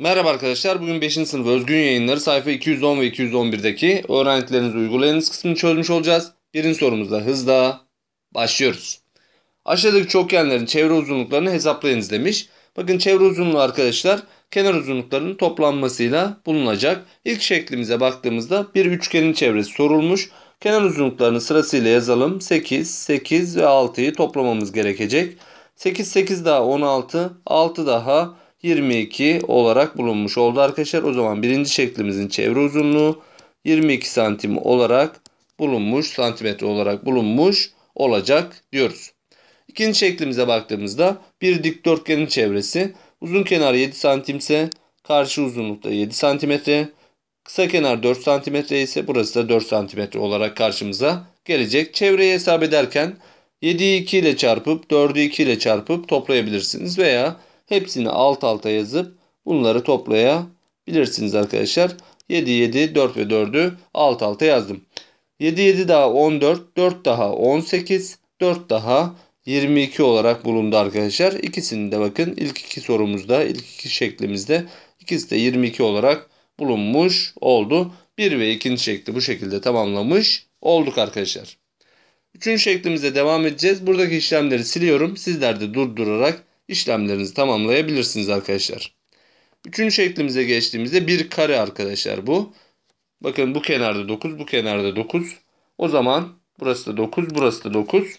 Merhaba arkadaşlar. Bugün 5. sınıf özgün yayınları sayfa 210 ve 211'deki öğrendiklerinizi uygulayınız kısmını çözmüş olacağız. Birinci sorumuzda hızla başlıyoruz. Aşağıdaki çokgenlerin çevre uzunluklarını hesaplayınız demiş. Bakın çevre uzunluğu arkadaşlar kenar uzunluklarının toplanmasıyla bulunacak. İlk şeklimize baktığımızda bir üçgenin çevresi sorulmuş. Kenar uzunluklarını sırasıyla yazalım. 8, 8 ve 6'yı toplamamız gerekecek. 8, 8 daha 16, 6 daha 22 olarak bulunmuş oldu arkadaşlar. O zaman birinci şeklimizin çevre uzunluğu 22 santim olarak bulunmuş, santimetre olarak bulunmuş olacak diyoruz. İkinci şeklimize baktığımızda bir dikdörtgenin çevresi uzun kenar 7 santimse karşı uzunlukta 7 santimetre, kısa kenar 4 santimetre ise burası da 4 santimetre olarak karşımıza gelecek. Çevreyi hesap ederken 7'yi 2 ile çarpıp 4'ü 2 ile çarpıp toplayabilirsiniz veya hepsini alt alta yazıp bunları toplayabilirsiniz arkadaşlar. 7, 7, 4 ve 4'ü alt alta yazdım. 7, 7 daha 14, 4 daha 18, 4 daha 22 olarak bulundu arkadaşlar. İkisini de bakın ilk iki sorumuzda, ilk iki şeklimizde ikisi de 22 olarak bulunmuş oldu. 1 ve ikinci şekli bu şekilde tamamlamış olduk arkadaşlar. Üçüncü şeklimizde devam edeceğiz. Buradaki işlemleri siliyorum. Sizler de durdurarak işlemlerinizi tamamlayabilirsiniz arkadaşlar. Üçüncü şeklimize geçtiğimizde bir kare arkadaşlar bu. Bakın bu kenarda 9, bu kenarda 9. O zaman burası da 9, burası da 9.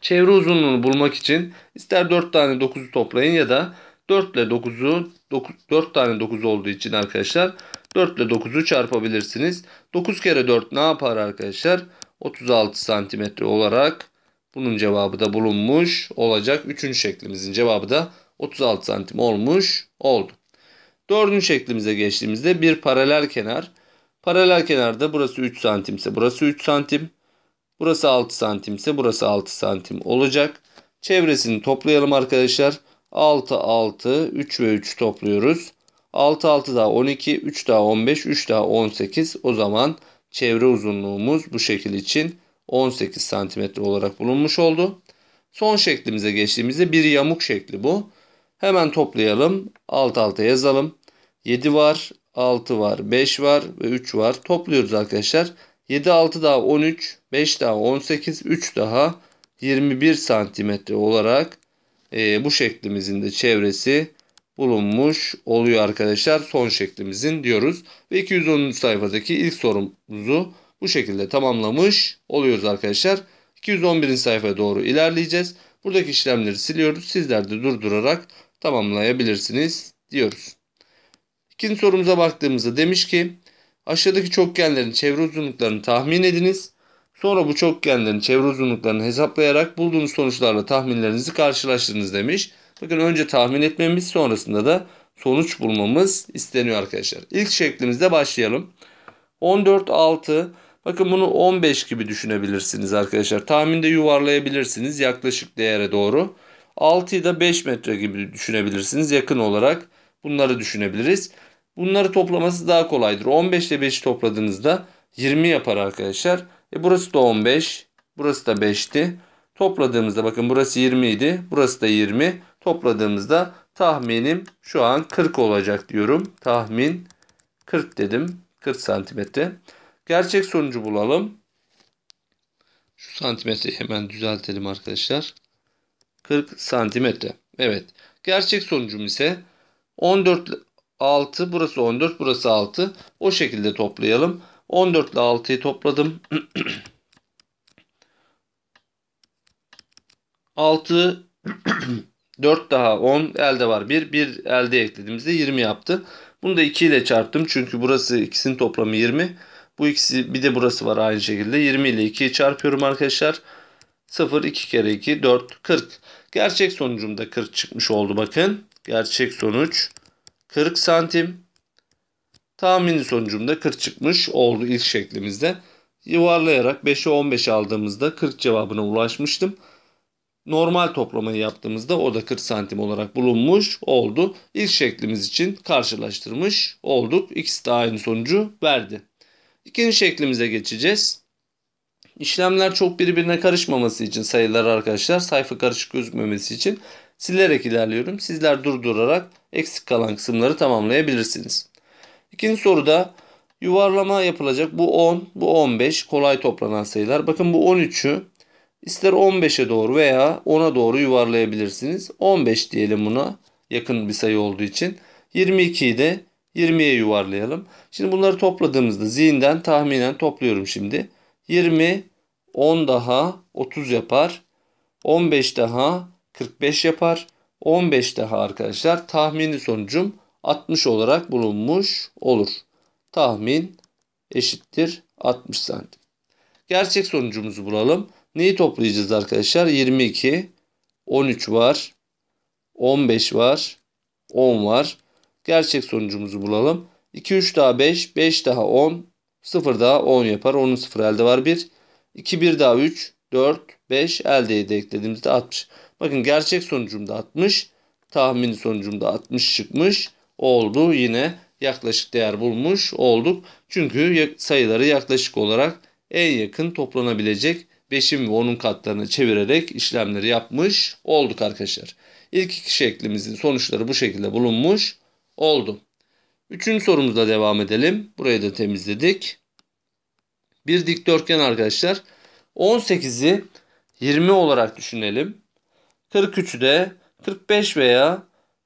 Çevre uzunluğunu bulmak için ister 4 tane 9'u toplayın ya da 4 ile 9'u 9, 4 tane 9 olduğu için arkadaşlar 4 ile 9'u çarpabilirsiniz. 9 kere 4 ne yapar arkadaşlar? 36 santimetre olarak bunun cevabı da bulunmuş olacak. Üçüncü şeklimizin cevabı da 36 santim olmuş oldu. Dördüncü şeklimize geçtiğimizde bir paralel kenar. Paralel kenarda burası 3 santimse burası 3 santim. Burası 6 santimse burası 6 santim olacak. Çevresini toplayalım arkadaşlar. 6, 6, 3 ve 3 topluyoruz. 6, 6 daha 12, 3 daha 15, 3 daha 18. O zaman çevre uzunluğumuz bu şekil için 18 santimetre olarak bulunmuş oldu. Son şeklimize geçtiğimizde bir yamuk şekli bu. Hemen toplayalım. Alt alta yazalım. 7 var, 6 var, 5 var ve 3 var. Topluyoruz arkadaşlar. 7, 6 daha 13, 5 daha 18, 3 daha 21 santimetre olarak e, bu şeklimizin de çevresi bulunmuş oluyor arkadaşlar. Son şeklimizin diyoruz. Ve 210. sayfadaki ilk sorumuzu bu şekilde tamamlamış oluyoruz arkadaşlar. 211. sayfaya doğru ilerleyeceğiz. Buradaki işlemleri siliyoruz. Sizler de durdurarak tamamlayabilirsiniz diyoruz. İkinci sorumuza baktığımızda demiş ki aşağıdaki çokgenlerin çevre uzunluklarını tahmin ediniz. Sonra bu çokgenlerin çevre uzunluklarını hesaplayarak bulduğunuz sonuçlarla tahminlerinizi karşılaştırınız demiş. Bakın önce tahmin etmemiz sonrasında da sonuç bulmamız isteniyor arkadaşlar. İlk şeklimizde başlayalım. 14, 6. Bakın bunu 15 gibi düşünebilirsiniz arkadaşlar. Tahminde yuvarlayabilirsiniz yaklaşık değere doğru. 6'yı da 5 metre gibi düşünebilirsiniz yakın olarak. Bunları düşünebiliriz. Bunları toplaması daha kolaydır. 15 ile 5'i topladığınızda 20 yapar arkadaşlar. E burası da 15. Burası da 5'ti. Topladığımızda bakın burası 20 idi. Burası da 20. Topladığımızda tahminim şu an 40 olacak diyorum. Tahmin 40 dedim. 40 santimetre. Gerçek sonucu bulalım. Şu santimetreyi hemen düzeltelim arkadaşlar. 40 santimetre. Evet. Gerçek sonucum ise 14 6 burası 14 burası 6. O şekilde toplayalım. 14 ile 6'yı topladım. 6 4 daha 10 elde var. 1 1 elde eklediğimizde 20 yaptı. Bunu da 2 ile çarptım. Çünkü burası ikisinin toplamı 20. Bu ikisi bir de burası var aynı şekilde. 20 ile 2'yi çarpıyorum arkadaşlar. 0 2 kere 2 4 40. Gerçek sonucumda 40 çıkmış oldu bakın. Gerçek sonuç 40 santim. Tahmini sonucumda 40 çıkmış oldu ilk şeklimizde. Yuvarlayarak 5'e 15 aldığımızda 40 cevabına ulaşmıştım. Normal toplamayı yaptığımızda o da 40 santim olarak bulunmuş oldu. İlk şeklimiz için karşılaştırmış olduk. İkisi de aynı sonucu verdi. İkinci şeklimize geçeceğiz. İşlemler çok birbirine karışmaması için sayılar arkadaşlar sayfa karışık gözükmemesi için silerek ilerliyorum. Sizler durdurarak eksik kalan kısımları tamamlayabilirsiniz. İkinci soruda yuvarlama yapılacak. Bu 10, bu 15 kolay toplanan sayılar. Bakın bu 13'ü ister 15'e doğru veya 10'a doğru yuvarlayabilirsiniz. 15 diyelim buna yakın bir sayı olduğu için. 22'yi de 20'ye yuvarlayalım. Şimdi bunları topladığımızda zihinden tahminen topluyorum şimdi. 20, 10 daha 30 yapar. 15 daha 45 yapar. 15 daha arkadaşlar tahmini sonucum 60 olarak bulunmuş olur. Tahmin eşittir 60 santim. Gerçek sonucumuzu bulalım. Neyi toplayacağız arkadaşlar? 22, 13 var, 15 var, 10 var. Gerçek sonucumuzu bulalım. 2, 3 daha 5, 5 daha 10, 0 daha 10 yapar. 10'un 0 elde var 1. 2, 1 daha 3, 4, 5 elde de eklediğimizde 60. Bakın gerçek sonucumda 60. Tahmini sonucumda 60 çıkmış oldu. Yine yaklaşık değer bulmuş olduk. Çünkü sayıları yaklaşık olarak en yakın toplanabilecek 5'in ve 10'un katlarını çevirerek işlemleri yapmış olduk arkadaşlar. İlk iki şeklimizin sonuçları bu şekilde bulunmuş oldu. Üçüncü sorumuzla devam edelim. Burayı da temizledik. Bir dikdörtgen arkadaşlar. 18'i 20 olarak düşünelim. 43'ü de 45 veya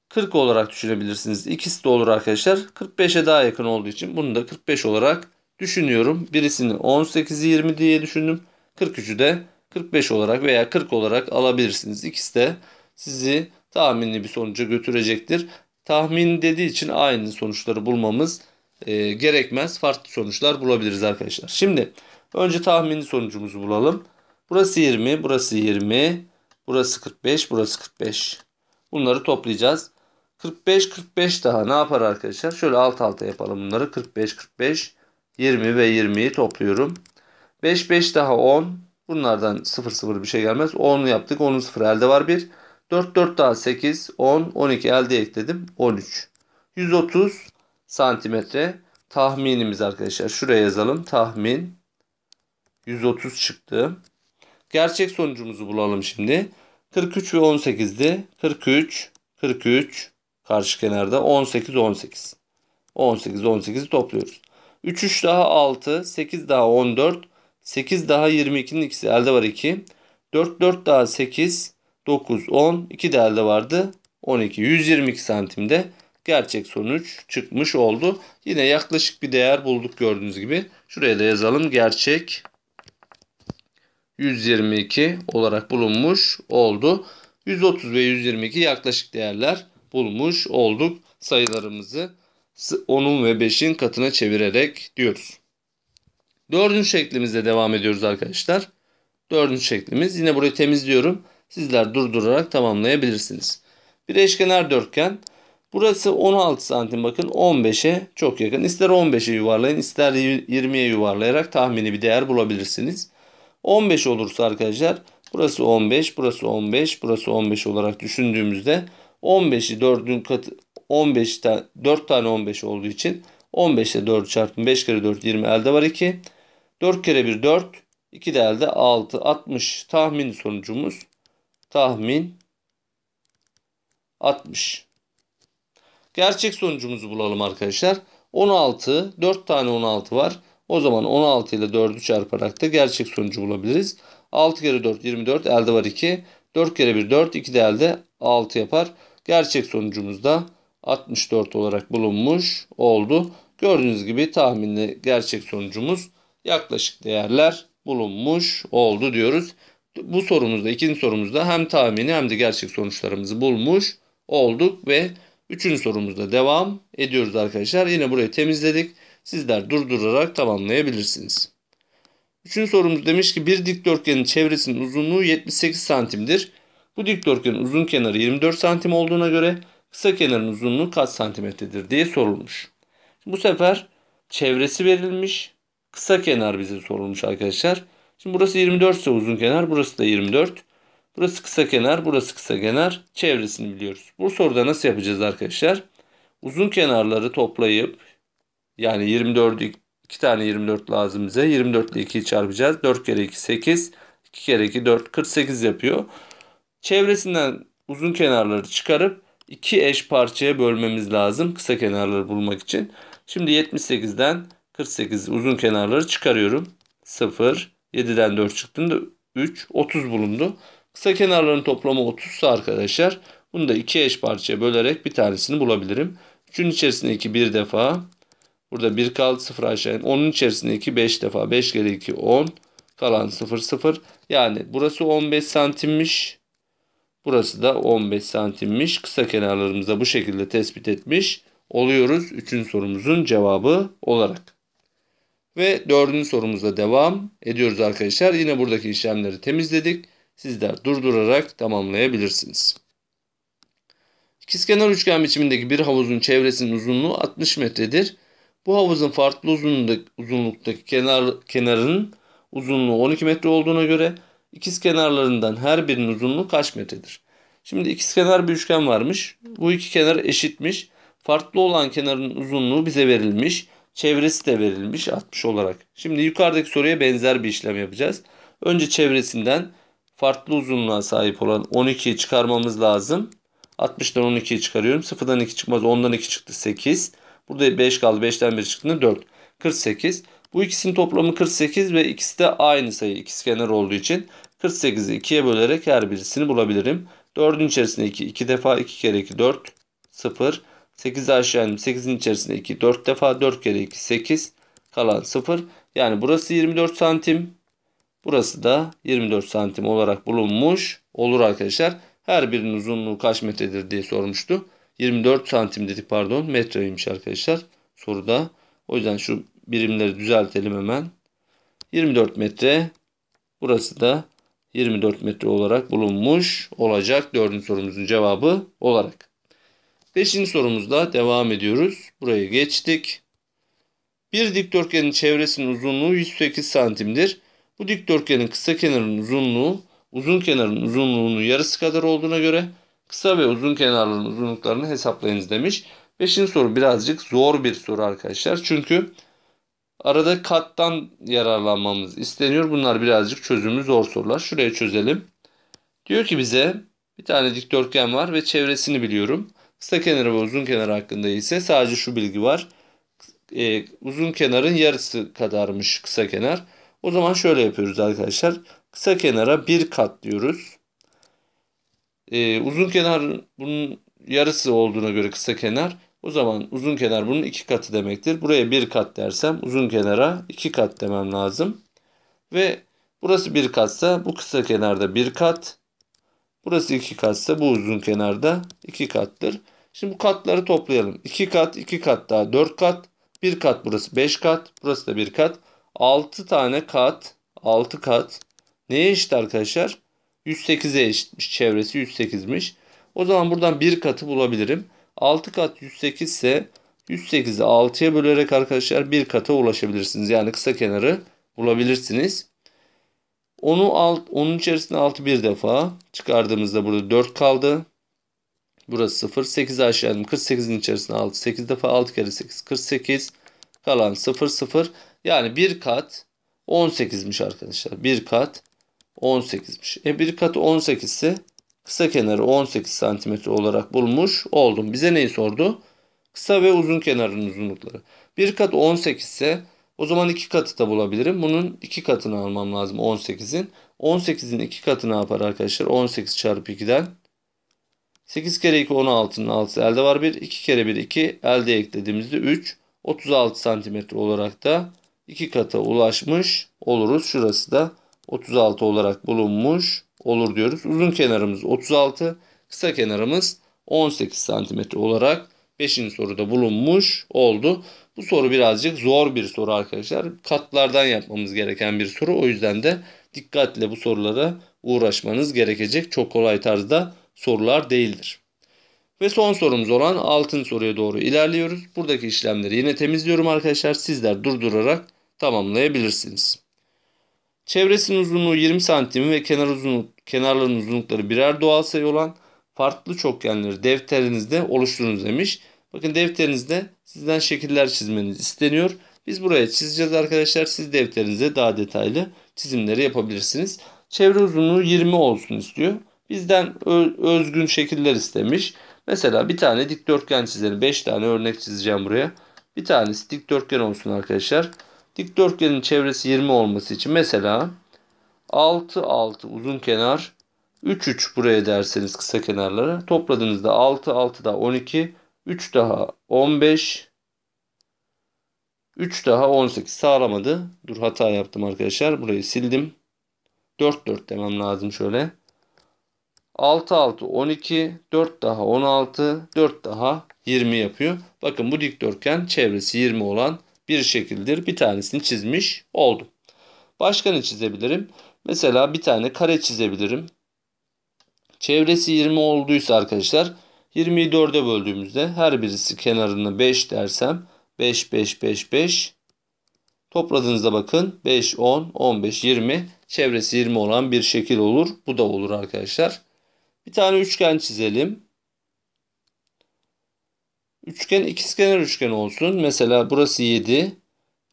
40 olarak düşünebilirsiniz. İkisi de olur arkadaşlar. 45'e daha yakın olduğu için bunu da 45 olarak düşünüyorum. Birisini 18'i 20 diye düşündüm. 43'ü de 45 olarak veya 40 olarak alabilirsiniz. İkisi de sizi tahminli bir sonuca götürecektir. Tahmin dediği için aynı sonuçları bulmamız e, gerekmez. Farklı sonuçlar bulabiliriz arkadaşlar. Şimdi önce tahminli sonucumuzu bulalım. Burası 20, burası 20, burası 45, burası 45. Bunları toplayacağız. 45, 45 daha ne yapar arkadaşlar? Şöyle alt alta yapalım bunları. 45, 45, 20 ve 20'yi topluyorum. 5, 5 daha 10. Bunlardan 0, 0 bir şey gelmez. 10 yaptık. 10'un 0 elde var 1. 4, 4 daha 8, 10, 12 elde ekledim. 13. 130 santimetre tahminimiz arkadaşlar. Şuraya yazalım. Tahmin 130 çıktı. Gerçek sonucumuzu bulalım şimdi. 43 ve 18'di. 43, 43 karşı kenarda 18, 18. 18, 18'i topluyoruz. 3, 3 daha 6, 8 daha 14, 8 daha 22'nin ikisi elde var 2. 4, 4 daha 8, 9, 10, 2 de vardı. 12, 122 santimde gerçek sonuç çıkmış oldu. Yine yaklaşık bir değer bulduk gördüğünüz gibi. Şuraya da yazalım. Gerçek 122 olarak bulunmuş oldu. 130 ve 122 yaklaşık değerler bulmuş olduk. Sayılarımızı 10'un ve 5'in katına çevirerek diyoruz. Dördüncü şeklimizle devam ediyoruz arkadaşlar. Dördüncü şeklimiz. Yine burayı temizliyorum. Sizler durdurarak tamamlayabilirsiniz. Bir eşkenar dörtgen. Burası 16 santim bakın 15'e çok yakın. İster 15'e yuvarlayın ister 20'ye yuvarlayarak tahmini bir değer bulabilirsiniz. 15 olursa arkadaşlar burası 15, burası 15, burası 15 olarak düşündüğümüzde 15'i 4'ün katı 15'te 4 tane 15 olduğu için 15 ile 4 çarpın 5 kere 4 20 elde var 2. 4 kere 1 4 2 de elde 6 60 tahmin sonucumuz tahmin 60. Gerçek sonucumuzu bulalım arkadaşlar. 16 4 tane 16 var. O zaman 16 ile 4'ü çarparak da gerçek sonucu bulabiliriz. 6 kere 4 24 elde var 2. 4 kere 1 4 2 de elde 6 yapar. Gerçek sonucumuz da 64 olarak bulunmuş oldu. Gördüğünüz gibi tahminli gerçek sonucumuz yaklaşık değerler bulunmuş oldu diyoruz. Bu sorumuzda ikinci sorumuzda hem tahmini hem de gerçek sonuçlarımızı bulmuş olduk ve üçüncü sorumuzda devam ediyoruz arkadaşlar. Yine burayı temizledik. Sizler durdurarak tamamlayabilirsiniz. Üçüncü sorumuz demiş ki bir dikdörtgenin çevresinin uzunluğu 78 santimdir. Bu dikdörtgenin uzun kenarı 24 santim olduğuna göre kısa kenarın uzunluğu kaç santimetredir diye sorulmuş. Bu sefer çevresi verilmiş. Kısa kenar bize sorulmuş arkadaşlar. Şimdi burası 24 ise uzun kenar. Burası da 24. Burası kısa kenar. Burası kısa kenar. Çevresini biliyoruz. Bu soruda nasıl yapacağız arkadaşlar? Uzun kenarları toplayıp yani 24'ü 2 tane 24 lazım bize. 24 ile 2'yi çarpacağız. 4 kere 2 8. 2 kere 2 4 48 yapıyor. Çevresinden uzun kenarları çıkarıp iki eş parçaya bölmemiz lazım kısa kenarları bulmak için. Şimdi 78'den 48 uzun kenarları çıkarıyorum. 0, 7'den 4 çıktığında 3, 30 bulundu. Kısa kenarların toplamı 30 ise arkadaşlar bunu da iki eş parçaya bölerek bir tanesini bulabilirim. 3'ün içerisinde 2 bir defa. Burada 1 kaldı 0 aşağı. Onun içerisinde 2 5 defa. 5 kere 2 10. Kalan 0 0. Yani burası 15 santimmiş. Burası da 15 santimmiş. Kısa kenarlarımızda bu şekilde tespit etmiş oluyoruz. Üçüncü sorumuzun cevabı olarak. Ve dördüncü sorumuzla devam ediyoruz arkadaşlar. Yine buradaki işlemleri temizledik. Sizler durdurarak tamamlayabilirsiniz. İkizkenar üçgen biçimindeki bir havuzun çevresinin uzunluğu 60 metredir. Bu havuzun farklı uzunluktaki kenar, kenarının uzunluğu 12 metre olduğuna göre ikiz kenarlarından her birinin uzunluğu kaç metredir? Şimdi ikizkenar bir üçgen varmış. Bu iki kenar eşitmiş. Farklı olan kenarın uzunluğu bize verilmiş. Çevresi de verilmiş 60 olarak. Şimdi yukarıdaki soruya benzer bir işlem yapacağız. Önce çevresinden farklı uzunluğa sahip olan 12'yi çıkarmamız lazım. 60'dan 12'yi çıkarıyorum. 0'dan 2 çıkmaz. 10'dan 2 çıktı 8. Burada 5 kaldı. 5'ten 1 çıktı 4. 48. Bu ikisinin toplamı 48 ve ikisi de aynı sayı. ikizkenar olduğu için 48'i 2'ye bölerek her birisini bulabilirim. 4'ün içerisinde 2. 2 defa 2 kere 2 4. 0. 8'i aşağı indim. 8'in içerisinde 2. 4 defa 4 kere 2 8. Kalan 0. Yani burası 24 santim. Burası da 24 santim olarak bulunmuş olur arkadaşlar. Her birinin uzunluğu kaç metredir diye sormuştu. 24 santim dedik pardon. Metreymiş arkadaşlar soruda. O yüzden şu birimleri düzeltelim hemen. 24 metre. Burası da 24 metre olarak bulunmuş olacak. Dördüncü sorumuzun cevabı olarak. Beşinci sorumuzla devam ediyoruz. Buraya geçtik. Bir dikdörtgenin çevresinin uzunluğu 108 santimdir. Bu dikdörtgenin kısa kenarının uzunluğu uzun kenarın uzunluğunun yarısı kadar olduğuna göre kısa ve uzun kenarların uzunluklarını hesaplayınız demiş. Beşinci soru birazcık zor bir soru arkadaşlar. Çünkü arada kattan yararlanmamız isteniyor. Bunlar birazcık çözümü zor sorular. Şuraya çözelim. Diyor ki bize bir tane dikdörtgen var ve çevresini biliyorum. Kısa kenarı ve uzun kenarı hakkında ise sadece şu bilgi var. Ee, uzun kenarın yarısı kadarmış kısa kenar. O zaman şöyle yapıyoruz arkadaşlar. Kısa kenara bir kat diyoruz. Ee, uzun kenar bunun yarısı olduğuna göre kısa kenar. O zaman uzun kenar bunun iki katı demektir. Buraya bir kat dersem uzun kenara iki kat demem lazım. Ve burası bir katsa bu kısa kenarda bir kat. Burası iki katsa bu uzun kenarda iki kattır. Şimdi katları toplayalım. 2 kat, 2 kat daha 4 kat. 1 kat burası 5 kat. Burası da 1 kat. 6 tane kat. 6 kat. Neye eşit arkadaşlar? 108'e eşitmiş. Çevresi 108'miş. O zaman buradan 1 katı bulabilirim. 6 kat 108 ise 108'i 6'ya bölerek arkadaşlar 1 kata ulaşabilirsiniz. Yani kısa kenarı bulabilirsiniz. Onu alt, onun içerisinde 6 bir defa çıkardığımızda burada 4 kaldı. Burası 0. 8 aşağı indim. 48'in içerisinde 6. 8 defa 6 kere 8. 48. Kalan 0 0. Yani bir kat 18'miş arkadaşlar. Bir kat 18'miş. E bir kat 18 ise kısa kenarı 18 santimetre olarak bulmuş oldum. Bize neyi sordu? Kısa ve uzun kenarın uzunlukları. Bir kat 18 ise o zaman iki katı da bulabilirim. Bunun iki katını almam lazım 18'in. 18'in iki katı ne yapar arkadaşlar? 18 çarpı 2'den 8 kere 2 16'nın 6'sı elde var 1. 2 kere 1 2 elde eklediğimizde 3. 36 santimetre olarak da 2 kata ulaşmış oluruz. Şurası da 36 olarak bulunmuş olur diyoruz. Uzun kenarımız 36. Kısa kenarımız 18 santimetre olarak 5. soruda bulunmuş oldu. Bu soru birazcık zor bir soru arkadaşlar. Katlardan yapmamız gereken bir soru. O yüzden de dikkatle bu sorulara uğraşmanız gerekecek. Çok kolay tarzda sorular değildir. Ve son sorumuz olan altın soruya doğru ilerliyoruz. Buradaki işlemleri yine temizliyorum arkadaşlar. Sizler durdurarak tamamlayabilirsiniz. Çevresinin uzunluğu 20 santim ve kenar uzunluk, kenarların uzunlukları birer doğal sayı olan farklı çokgenleri defterinizde oluşturunuz demiş. Bakın defterinizde sizden şekiller çizmeniz isteniyor. Biz buraya çizeceğiz arkadaşlar. Siz defterinize daha detaylı çizimleri yapabilirsiniz. Çevre uzunluğu 20 olsun istiyor. Bizden özgün şekiller istemiş. Mesela bir tane dikdörtgen çizelim. 5 tane örnek çizeceğim buraya. Bir tanesi dikdörtgen olsun arkadaşlar. Dikdörtgenin çevresi 20 olması için mesela 6 6 uzun kenar 3 3 buraya derseniz kısa kenarlara topladığınızda 6 6 da 12 3 daha 15 3 daha 18 sağlamadı. Dur hata yaptım arkadaşlar. Burayı sildim. 4 4 demem lazım şöyle. 6 6 12 4 daha 16 4 daha 20 yapıyor. Bakın bu dikdörtgen çevresi 20 olan bir şekildir. Bir tanesini çizmiş oldum. Başka ne çizebilirim? Mesela bir tane kare çizebilirim. Çevresi 20 olduysa arkadaşlar 20'yi 4'e böldüğümüzde her birisi kenarını 5 dersem 5 5 5 5 topladığınızda bakın 5 10 15 20 çevresi 20 olan bir şekil olur. Bu da olur arkadaşlar. Bir tane üçgen çizelim. Üçgen ikizkenar üçgen olsun. Mesela burası 7.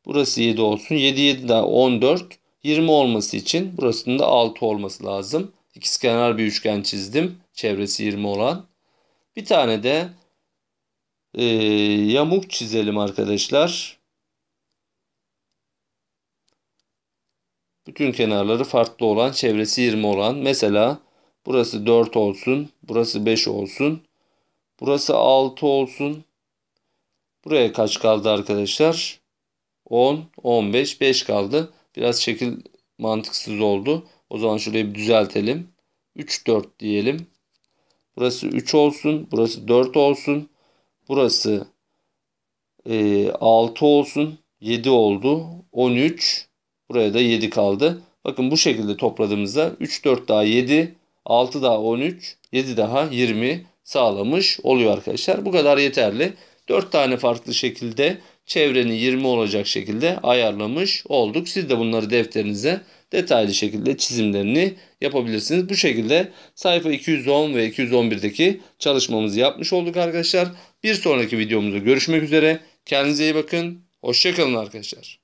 Burası 7 olsun. 7 7 daha 14. 20 olması için burasının da 6 olması lazım. İkizkenar bir üçgen çizdim. Çevresi 20 olan. Bir tane de e, yamuk çizelim arkadaşlar. Bütün kenarları farklı olan, çevresi 20 olan. Mesela burası 4 olsun, burası 5 olsun. Burası 6 olsun. Buraya kaç kaldı arkadaşlar? 10, 15, 5 kaldı. Biraz şekil mantıksız oldu. O zaman şurayı bir düzeltelim. 3, 4 diyelim. Burası 3 olsun. Burası 4 olsun. Burası e, 6 olsun. 7 oldu. 13. Buraya da 7 kaldı. Bakın bu şekilde topladığımızda 3, 4 daha 7, 6 daha 13, 7 daha 20 sağlamış oluyor arkadaşlar. Bu kadar yeterli. 4 tane farklı şekilde çevrenin 20 olacak şekilde ayarlamış olduk. Siz de bunları defterinize detaylı şekilde çizimlerini yapabilirsiniz. Bu şekilde sayfa 210 ve 211'deki çalışmamızı yapmış olduk arkadaşlar. Bir sonraki videomuzda görüşmek üzere. Kendinize iyi bakın. Hoşçakalın arkadaşlar.